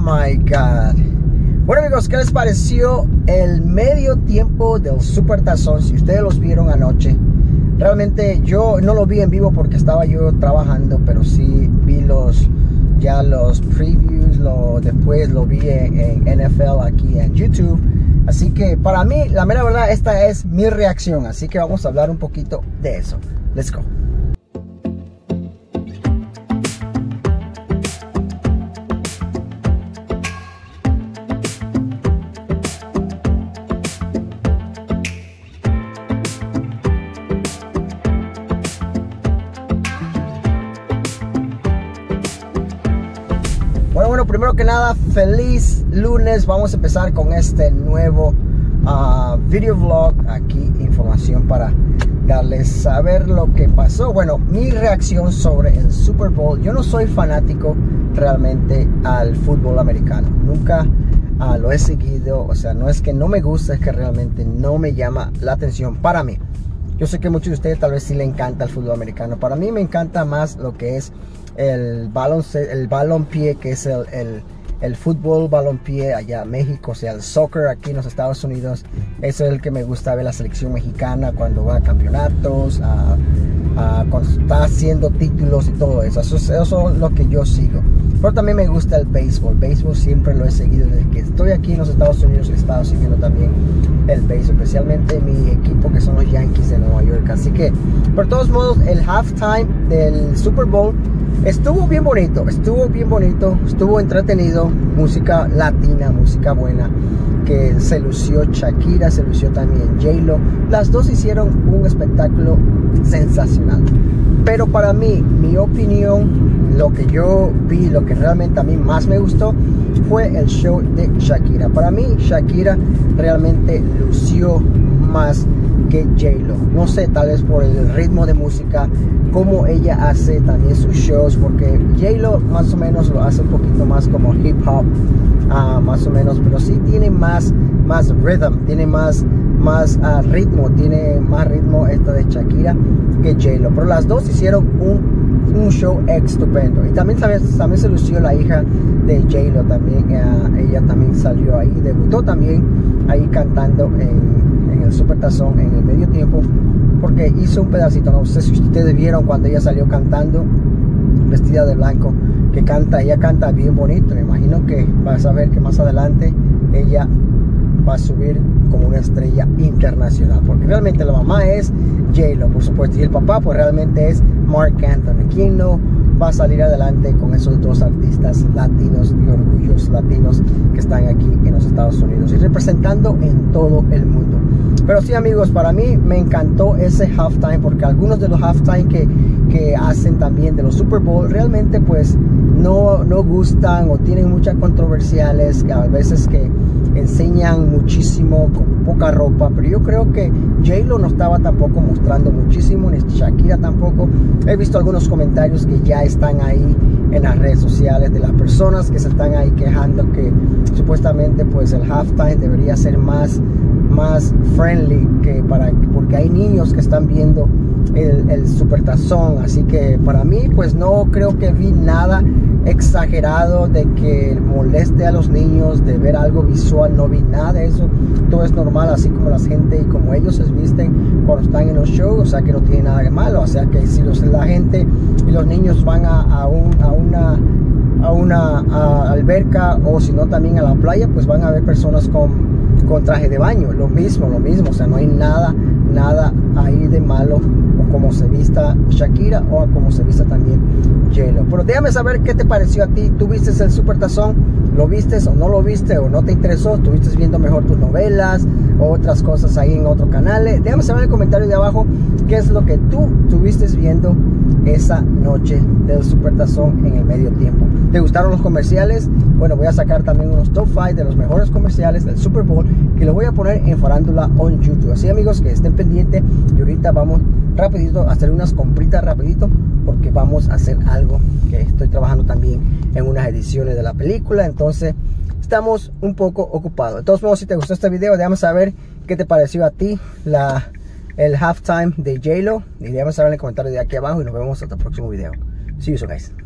my God. Bueno amigos, ¿qué les pareció el medio tiempo del Super Tazón? Si ustedes los vieron anoche, realmente yo no lo vi en vivo porque estaba yo trabajando, pero sí vi los ya los previews, lo, después lo vi en, en NFL aquí en YouTube. Así que para mí, la mera verdad, esta es mi reacción. Así que vamos a hablar un poquito de eso. Let's go. Bueno, primero que nada, feliz lunes. Vamos a empezar con este nuevo uh, video vlog. Aquí información para darles saber lo que pasó. Bueno, mi reacción sobre el Super Bowl. Yo no soy fanático realmente al fútbol americano. Nunca uh, lo he seguido. O sea, no es que no me gusta, es que realmente no me llama la atención para mí. Yo sé que muchos de ustedes tal vez sí le encanta el fútbol americano. Para mí me encanta más lo que es el balón, el balón pie, que es el, el, el fútbol balonpié allá en México, o sea, el soccer aquí en los Estados Unidos. Eso es el que me gusta ver la selección mexicana cuando va a campeonatos, a, a, cuando está haciendo títulos y todo eso. Eso, eso es lo que yo sigo. Pero también me gusta el béisbol. Béisbol siempre lo he seguido desde que estoy aquí en los Estados Unidos. He estado siguiendo también el béisbol, especialmente mi equipo que son los Yankees de Nueva York. Así que, por todos modos, el halftime del Super Bowl Estuvo bien bonito, estuvo bien bonito, estuvo entretenido, música latina, música buena, que se lució Shakira, se lució también J-Lo. Las dos hicieron un espectáculo sensacional. Pero para mí, mi opinión, lo que yo vi, lo que realmente a mí más me gustó, fue el show de Shakira. Para mí, Shakira realmente lució más que J-Lo. No sé, tal vez por el ritmo de música, cómo ella hace también sus shows, porque J-Lo más o menos lo hace un poquito más como hip hop, uh, más o menos, pero sí tiene más, más rhythm, tiene más, más uh, ritmo, tiene más ritmo esta de Shakira que J-Lo. Pero las dos hicieron un, un show estupendo. Y también, también, también se lució la hija de J-Lo, también, ella también salió ahí, debutó también ahí cantando en en el Super Tazón en el medio tiempo porque hizo un pedacito, no sé si ustedes vieron cuando ella salió cantando vestida de blanco, que canta, ella canta bien bonito, me imagino que vas a ver que más adelante ella va a subir como una estrella internacional, porque realmente la mamá es J-Lo, por supuesto, y el papá pues realmente es Mark Anthony, ¿quién no va a salir adelante con esos dos artistas latinos y orgullos latinos que están aquí en los Estados Unidos y representando en todo el mundo. Pero sí amigos, para mí me encantó ese halftime porque algunos de los halftime que, que hacen también de los Super Bowl realmente pues no, no gustan o tienen muchas controversiales que a veces que enseñan muchísimo con poca ropa, pero yo creo que J-Lo no estaba tampoco mostrando muchísimo, ni Shakira tampoco. He visto algunos comentarios que ya están ahí en las redes sociales de las personas que se están ahí quejando que supuestamente pues el halftime debería ser más más friendly que para porque hay niños que están viendo el, el supertazón. Así que para mí pues no creo que vi nada exagerado de que moleste a los niños de ver algo visual no vi nada de eso. Todo es normal así como la gente y como ellos se visten cuando están en los shows o sea que no tiene nada de malo. O sea que si los, la gente y los niños van a, a, a una a una alberca o si no también a la playa pues van a ver personas con con traje de baño, lo mismo, lo mismo, o sea, no hay nada, nada ahí de malo o como se vista Shakira o como se vista también J-Lo. Pero déjame saber qué te pareció a ti, ¿tú viste el Super Tazón? ¿Lo viste o no lo viste o no te interesó? ¿Estuviste viendo mejor tus novelas o otras cosas ahí en otro canal? Déjame saber en el comentario de abajo qué es lo que tú estuviste viendo esa noche del Super Tazón en el medio tiempo. ¿Te gustaron los comerciales? Bueno, voy a sacar también unos top 5 de los mejores comerciales del Super Bowl que lo voy a poner en Farándula on YouTube. Así amigos, que estén pendientes y ahorita vamos rapidito a hacer unas compritas rapidito porque vamos a hacer algo que estoy trabajando también en unas ediciones de la película. Entonces, estamos un poco ocupados. De todos modos, si te gustó este video, déjame saber qué te pareció a ti la, el halftime de J-Lo. Y déjame saber en el comentario de aquí abajo y nos vemos hasta el próximo video. See you guys.